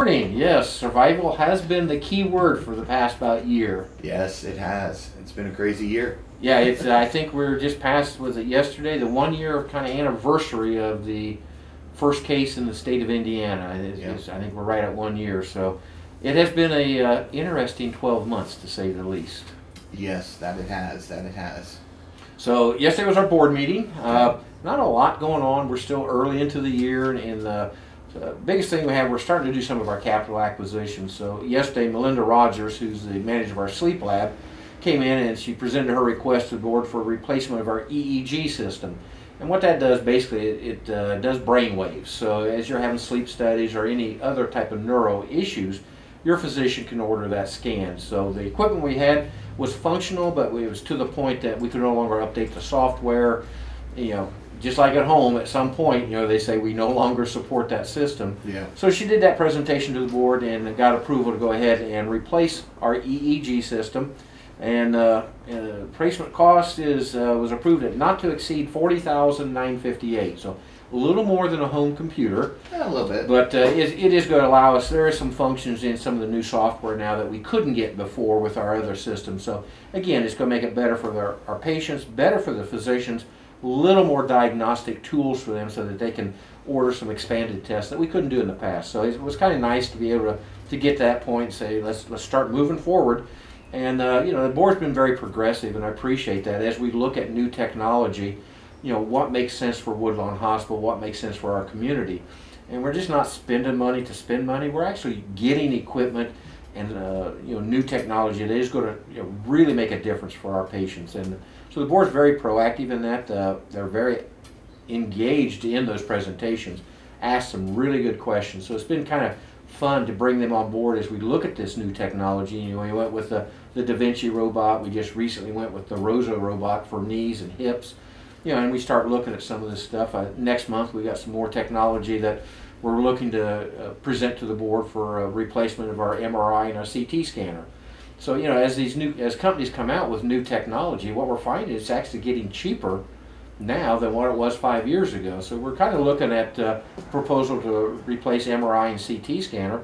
morning. Yes, survival has been the key word for the past about year. Yes, it has. It's been a crazy year. Yeah, it's. I think we're just past. Was it yesterday? The one year kind of anniversary of the first case in the state of Indiana. It's- Yeah. it's- I think we're right at one year. So it has been a uh, interesting 12 months to say the least. Yes, that it has. That it has. So yesterday was our board meeting. Uh, not a lot going on. We're still early into the year, and, and the uh, biggest thing we have, we're starting to do some of our capital acquisitions. So yesterday, Melinda Rogers, who's the manager of our sleep lab, came in and she presented her request to the board for replacement of our EEG system. And what that does, basically, it, it uh, does brain waves. So as you're having sleep studies or any other type of neuro issues, your physician can order that scan. So the equipment we had was functional, but it was to the point that we could no longer update the software. You know, just like at home, at some point, you know, they say we no longer support that system. Yeah. So she did that presentation to the board and got approval to go ahead and replace our EEG system. And uh, uh, replacement cost is uh, was approved at not to exceed forty thousand nine fifty eight. So a little more than a home computer. Yeah, a little bit. But uh, it, it is going to allow us, there are some functions in some of the new software now that we couldn't get before with our other systems. So again, it's going to make it better for our, our patients, better for the physicians, little more diagnostic tools for them so that they can order some expanded tests that we couldn't do in the past. So it was kind of nice to be able to, to get to that point and say, let's, let's start moving forward. And, uh, you know, the board's been very progressive, and I appreciate that. As we look at new technology, you know, what makes sense for Woodlawn Hospital, what makes sense for our community. And we're just not spending money to spend money. We're actually getting equipment and, uh, you know, new technology that is going to you know, really make a difference for our patients. And so the board's very proactive in that. Uh, they're very engaged in those presentations, ask some really good questions. So it's been kind of fun to bring them on board as we look at this new technology. You know, we went with the, the Da Vinci robot. We just recently went with the Rosa robot for knees and hips. You know, and we start looking at some of this stuff. Uh, next month we got some more technology that we're looking to uh, present to the board for a replacement of our MRI and our CT scanner. So you know, as these new as companies come out with new technology, what we're finding is it's actually getting cheaper now than what it was five years ago. So we're kind of looking at uh, proposal to replace MRI and CT scanner,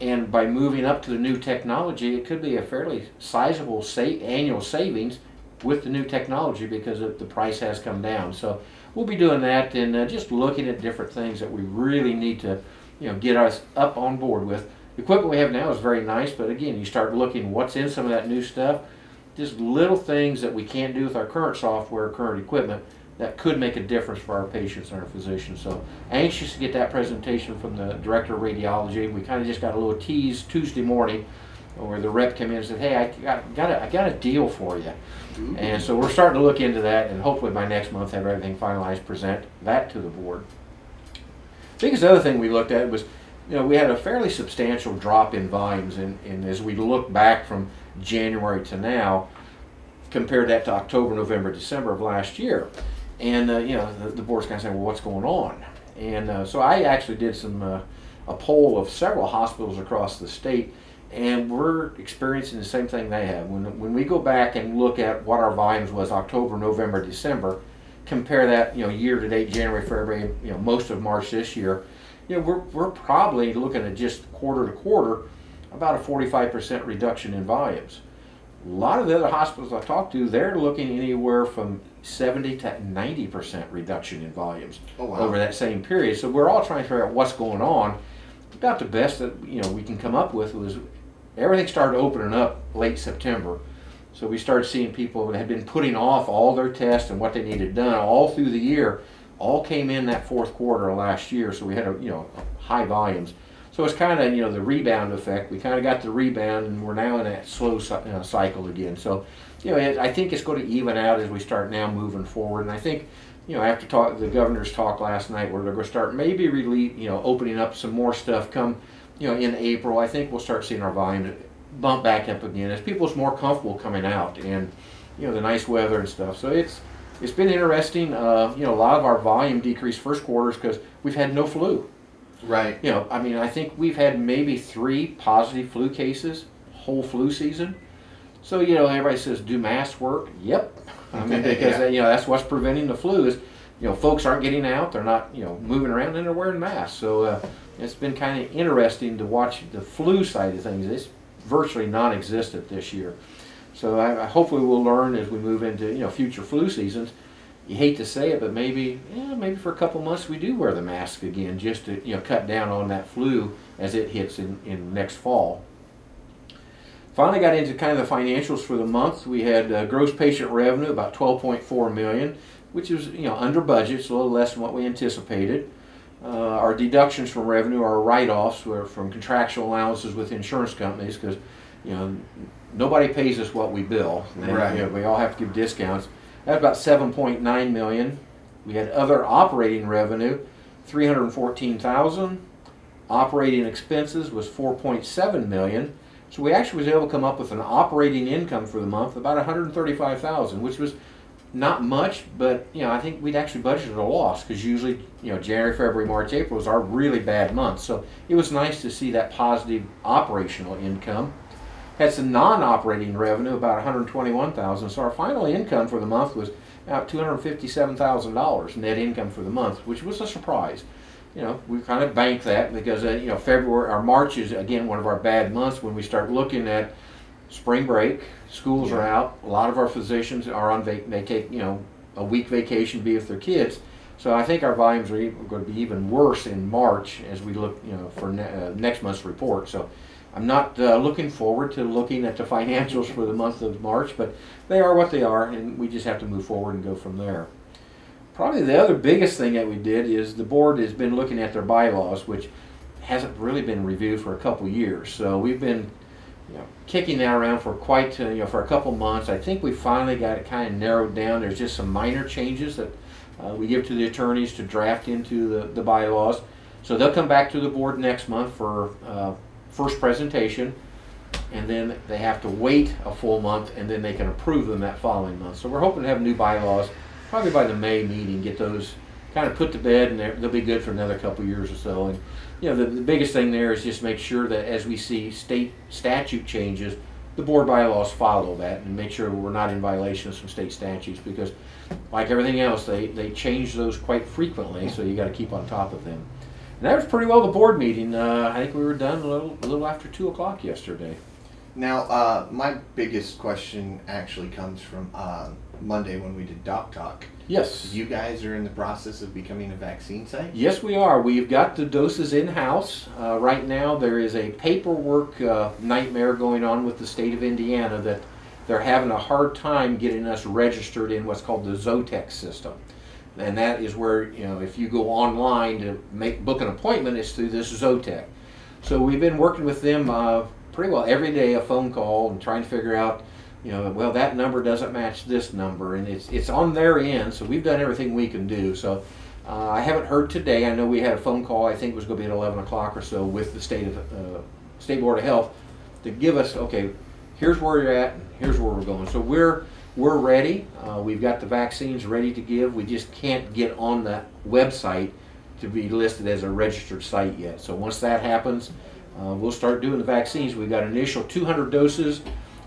and by moving up to the new technology, it could be a fairly sizable sa annual savings with the new technology because of the price has come down. So we'll be doing that and uh, just looking at different things that we really need to, you know, get us up on board with. The equipment we have now is very nice, but again, you start looking what's in some of that new stuff, just little things that we can't do with our current software, current equipment that could make a difference for our patients and our physicians. So anxious to get that presentation from the director of radiology. We kind of just got a little tease Tuesday morning where the rep came in and said, hey, I got, got, a, I got a deal for you. Ooh. And so we're starting to look into that and hopefully by next month have everything finalized, present that to the board. Biggest other thing we looked at was, you know, we had a fairly substantial drop in volumes and, and as we look back from January to now, compared that to October, November, December of last year. And, uh, you know, the, the board's kind of saying, well, what's going on? And uh, so I actually did some, uh, a poll of several hospitals across the state and we're experiencing the same thing they have. When, when we go back and look at what our volumes was October, November, December, compare that, you know, year to date, January, February, you know, most of March this year, you know, we're, we're probably looking at just quarter to quarter about a 45% reduction in volumes. A lot of the other hospitals I talked to, they're looking anywhere from 70 to 90% reduction in volumes Oh, wow. over that same period. So we're all trying to figure out what's going on. About the best that you know we can come up with was everything started opening up late September. So we started seeing people that had been putting off all their tests and what they needed done all through the year, all came in that fourth quarter last year. So we had a you know high volumes. So it's kind of you know the rebound effect. We kind of got the rebound, and we're now in that slow cy- uh, cycle again. So you know I think it's going to even out as we start now moving forward. And I think you know after talk the governor's talk last night, where they're going to start maybe really you know opening up some more stuff come you know in April. I think we'll start seeing our volume bump back up again as people's more comfortable coming out and you know the nice weather and stuff. So it's it's been interesting. Uh, you know a lot of our volume decreased first quarters because we've had no flu. Right. You know, I mean, I think we've had maybe three positive flu cases whole flu season. So you know, everybody says, "Do masks work?" Yep. I mean, because Yeah. you know that's what's preventing the flu is you know, folks aren't getting out, they're not, you know, moving around, and they're wearing masks. So uh, it's been kind of interesting to watch the flu side of things. It's virtually non-existent this year. So I, I hopefully we'll learn as we move into you know future flu seasons. You hate to say it, but maybe yeah, maybe for a couple months we do wear the mask again, just to you know cut down on that flu as it hits in, in next fall. Finally got into kind of the financials for the month. We had uh, gross patient revenue about 12.4 million, which is you know under budget, it's a little less than what we anticipated. Uh, our deductions from revenue are write-offs were from contractual allowances with insurance companies because you know nobody pays us what we bill. And, Right. you know, we all have to give discounts. That's about 7.9 million. We had other operating revenue, 314,000. Operating expenses was 4.7 million. So we actually was able to come up with an operating income for the month about 135,000, which was not much, but you know I think we'd actually budgeted a loss because usually you know January, February, March, April is our really bad months. So it was nice to see that positive operational income. Had some non-operating revenue about 121,000. So our final income for the month was about 257,000 dollars net income for the month, which was a surprise. You know, we kind of banked that because uh, you know February or March is again one of our bad months when we start looking at spring break, schools are out. A lot of our physicians are on vac. They take you know a week vacation, be with their kids. So I think our volumes are even, going to be even worse in March as we look you know for ne- uh, next month's report. So I'm not uh, looking forward to looking at the financials for the month of March, but they are what they are, and we just have to move forward and go from there. Probably the other biggest thing that we did is the board has been looking at their bylaws, which hasn't really been reviewed for a couple years. So we've been you know, kicking that around for quite, uh, you know, for a couple months. I think we finally got it kind of narrowed down. There's just some minor changes that uh, we give to the attorneys to draft into the, the bylaws. So they'll come back to the board next month for uh, first presentation, and then they have to wait a full month, and then they can approve them that following month. So we're hoping to have new bylaws probably by the May meeting, get those kind of put to bed, and they'll be good for another couple years or so. And you know, the, the biggest thing there is just make sure that as we see state statute changes, the board bylaws follow that and make sure we're not in violation of some state statutes because like everything else, they, they change those quite frequently, so you gotta keep on top of them. And that was pretty well the board meeting. Uh, I think we were done a little, a little after two o'clock yesterday. Now, uh, my biggest question actually comes from uh, Monday when we did Doc Talk. Yes. You guys are in the process of becoming a vaccine site. Yes, we are. We've got the doses in house. Uh, right now, there is a paperwork uh, nightmare going on with the state of Indiana that they're having a hard time getting us registered in what's called the Zotec's system. And that is where, you know, if you go online to make book an appointment, it's through this Zotec. So we've been working with them uh, pretty well every day, a phone call and trying to figure out, you know, well that number doesn't match this number, and it's it's on their end. So we've done everything we can do. So uh, I haven't heard today. I know we had a phone call. I think it was going to be at 11 o'clock or so with the state of uh, state board of health to give us okay. Here's where you're at. Here's where we're going. So we're we're ready. Uh, we've got the vaccines ready to give. We just can't get on the website to be listed as a registered site yet. So once that happens, uh, we'll start doing the vaccines. We've got initial 200 doses,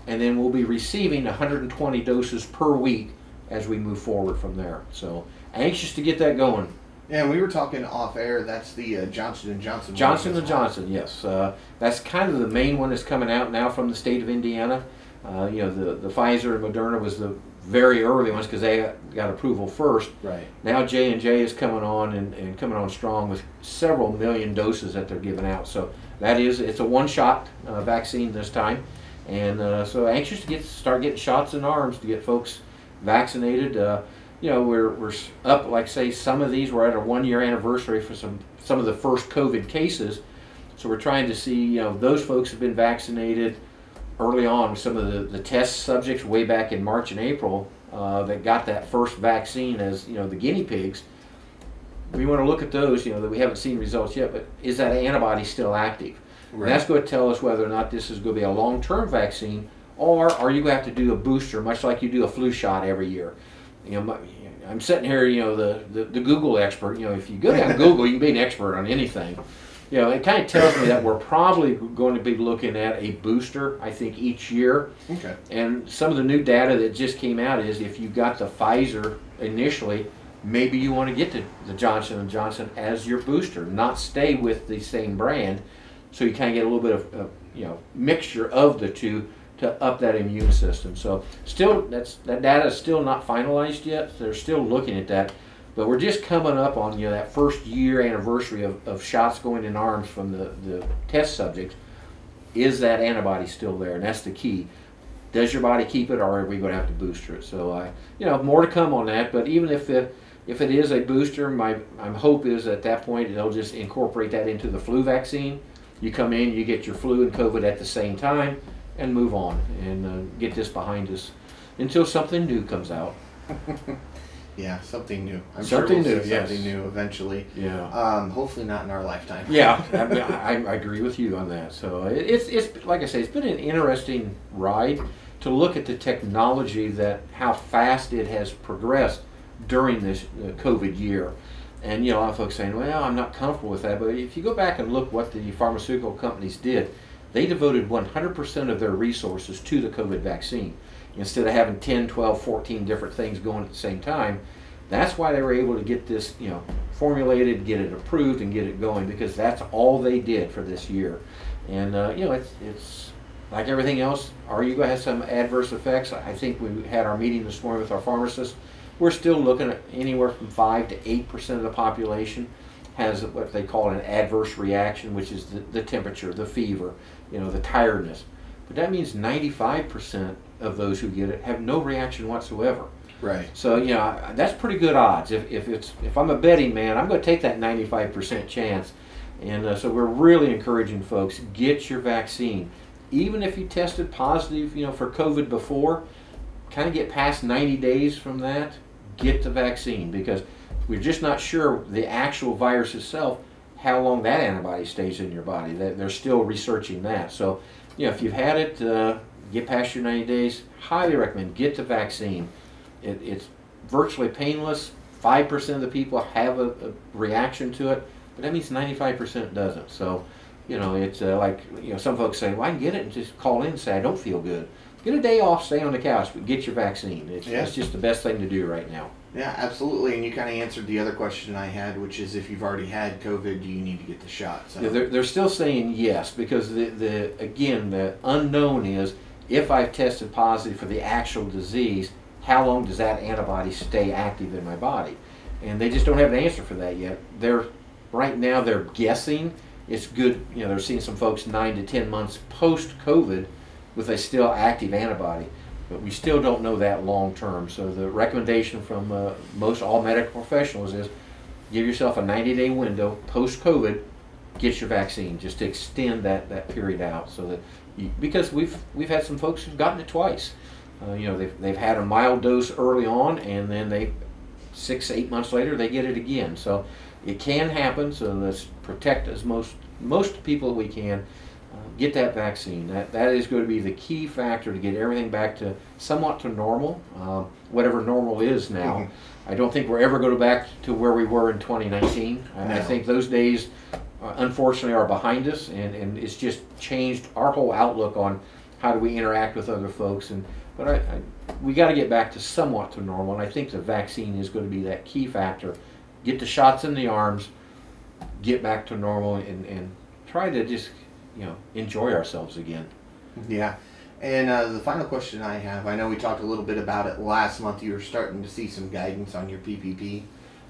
and then we'll be receiving 120 doses per week as we move forward from there. So anxious to get that going. Yeah, and we were talking off air. That's the uh, Johnson and Johnson. Johnson and. Johnson, yes, uh, that's kind of the main one that's coming out now from the state of Indiana. Uh, you know, the the Pfizer and Moderna was the very early ones because they got, approval first. Right. Now J and J is coming on and, and coming on strong with several million doses that they're giving out. So that is it's a one-shot uh, vaccine this time, and uh, so anxious to get start getting shots in arms to get folks vaccinated. Uh, you know we're we're up like say some of these we're at a one-year anniversary for some some of the first COVID cases. So we're trying to see you know those folks have been vaccinated early on. Some of the, the test subjects way back in March and April uh, that got that first vaccine as you know the guinea pigs. We want to look at those, you know, that we haven't seen results yet, but is that antibody still active? And Right. that's going to tell us whether or not this is going to be a long-term vaccine, or are you going to have to do a booster, much like you do a flu shot every year? You know, I'm sitting here, you know, the, the, the Google expert. You know, if you go down Google, you can be an expert on anything. You know, it kind of tells me that we're probably going to be looking at a booster, I think, each year. Okay. And some of the new data that just came out is if you got the Pfizer initially, maybe you want to get to the Johnson and Johnson as your booster, not stay with the same brand, so you kind of get a little bit of, of you know mixture of the two to up that immune system. So still, that's that data is still not finalized yet. They're still looking at that, but we're just coming up on you know that first year anniversary of, of shots going in arms from the the test subjects. Is that antibody still there? And that's the key. Does your body keep it, or are we going to have to booster it? So I, you know, more to come on that. But even if if it is a booster, my, my hope is at that point they'll just incorporate that into the flu vaccine. You come in, you get your flu and COVID at the same time, and move on and uh, get this behind us until something new comes out. yeah, something new. I'm something sure we'll new. Yes. Something new eventually. Yeah. Um, hopefully not in our lifetime. yeah, I, I, agree with you on that. So it, it's it's like I say, it's been an interesting ride to look at the technology that how fast it has progressed during this uh, COVID year. And you know, a lot of folks saying, "Well, I'm not comfortable with that." But if you go back and look what the pharmaceutical companies did, they devoted 100% of their resources to the COVID vaccine instead of having 10, 12, 14 different things going at the same time. That's why they were able to get this, you know, formulated, get it approved, and get it going because that's all they did for this year. And uh, you know, it's it's like everything else. Are you going to have some adverse effects? I think we had our meeting this morning with our pharmacists we're still looking at anywhere from 5 to 8% of the population has what they call an adverse reaction, which is the, the temperature, the fever, you know, the tiredness. But that means 95% of those who get it have no reaction whatsoever. Right. So you know that's pretty good odds. If, if it's if I'm a betting man, I'm going to take that 95% chance. And uh, so we're really encouraging folks get your vaccine, even if you tested positive, you know, for COVID before. Kind of get past 90 days from that get the vaccine because we're just not sure the actual virus itself how long that antibody stays in your body. They're still researching that. So, you know, if you've had it, uh, get past your 90 days, highly recommend get the vaccine. It, it's virtually painless. 5% of the people have a, a, reaction to it, but that means 95% doesn't. So, you know, it's uh, like, you know, some folks say, well, I can get it and just call in and say, I don't feel good get a day off, stay on the couch, but get your vaccine. It's, yeah. it's just the best thing to do right now. Yeah, absolutely. And you kind of answered the other question I had, which is if you've already had COVID, do you need to get the shot? So. Yeah, they're, they're still saying yes because the, the again the unknown is if I've tested positive for the actual disease, how long does that antibody stay active in my body? And they just don't have an answer for that yet. They're right now they're guessing. It's good, you know. They're seeing some folks nine to ten months post COVID with a still active antibody. But we still don't know that long term. So the recommendation from uh, most all medical professionals is give yourself a 90 day window post COVID, get your vaccine just to extend that, that period out so that because we've we've had some folks who've gotten it twice. Uh, you know they've, they've had a mild dose early on and then they six eight months later they get it again. So it can happen. So let's protect as most most people we can get that vaccine. That, that is going to be the key factor to get everything back to somewhat to normal, uh, whatever normal is now. Mm-hmm. I don't think we're ever going to back to where we were in 2019. No. I, I think those days, uh, unfortunately, are behind us, and, and it's just changed our whole outlook on how do we interact with other folks. And but I, I we got to get back to somewhat to normal, and I think the vaccine is going to be that key factor. Get the shots in the arms, get back to normal, and, and try to just you know enjoy ourselves again. Yeah. And uh, the final question I have, I know we talked a little bit about it last month. You were starting to see some guidance on your PPP.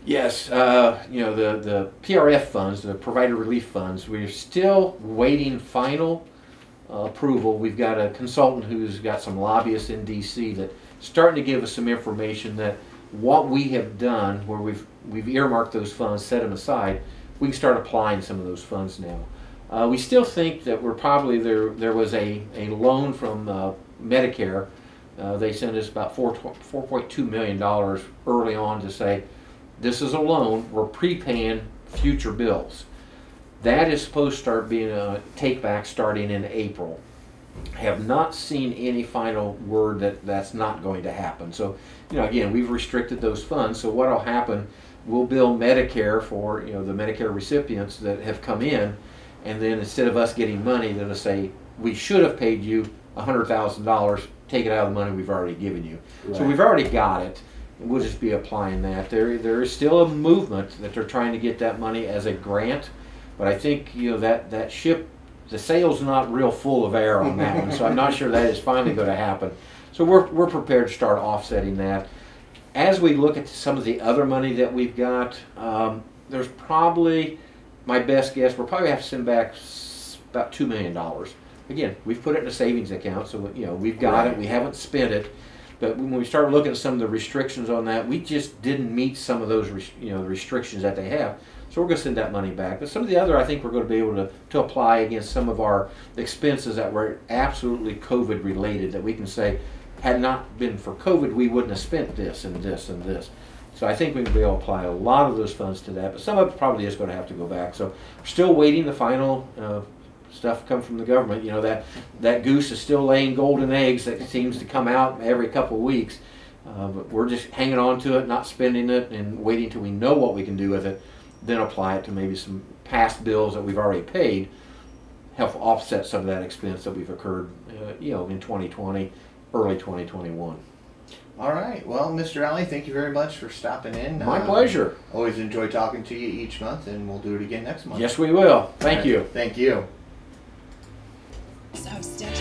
Yes, uh, you know the the PRF funds, the provider relief funds. We're still waiting final uh, approval. We've got a consultant who's got some lobbyists in D.C. that starting to give us some information that what we have done, where we've we've earmarked those funds, set them aside, we can start applying some of those funds now. Uh, we still think that we're probably there. There was a, a loan from uh, Medicare. Uh, they sent us about four four point two million dollars early on to say, this is a loan. We're prepaying future bills. That is supposed to start being a take back starting in April. Have not seen any final word that that's not going to happen. So, you know, again, we've restricted those funds. So what will happen? We'll bill Medicare for you know the Medicare recipients that have come in and then instead of us getting money, they'll say, we should have paid you $100,000, take it out of the money we've already given you. Right. So we've already got it. And we'll just be applying that. There, there is still a movement that they're trying to get that money as a grant, but I think you know that that ship, the sail's not real full of air on that one. So I'm not sure that is finally going to happen. So we're we're prepared to start offsetting that. As we look at some of the other money that we've got, um, there's probably my best guess. We'll probably have to send back about two million dollars. Again, we've put it in a savings account, so you know we've got Right. it. We haven't spent it, but when we started looking at some of the restrictions on that, we just didn't meet some of those you know restrictions that they have. So we're going to send that money back. But some of the other, I think we're going to be able to, to apply against some of our expenses that were absolutely COVID related. That we can say, had not been for COVID, we wouldn't have spent this and this and this. So I think we can be able to apply a lot of those funds to that, but some of it probably is going to have to go back. So we're still waiting the final uh, stuff come from the government. You know that that goose is still laying golden eggs that seems to come out every couple of weeks. Uh, but we're just hanging on to it, not spending it, and waiting till we know what we can do with it. Then apply it to maybe some past bills that we've already paid, help offset some of that expense that we've occurred, uh, you know, in 2020, early 2021. All right. Well, Mr. Alley, thank you very much for stopping in. My Uh, pleasure. Always enjoy talking to you each month, and we'll do it again next month. Yes, we will. Thank All right. you. Thank you. of Stetron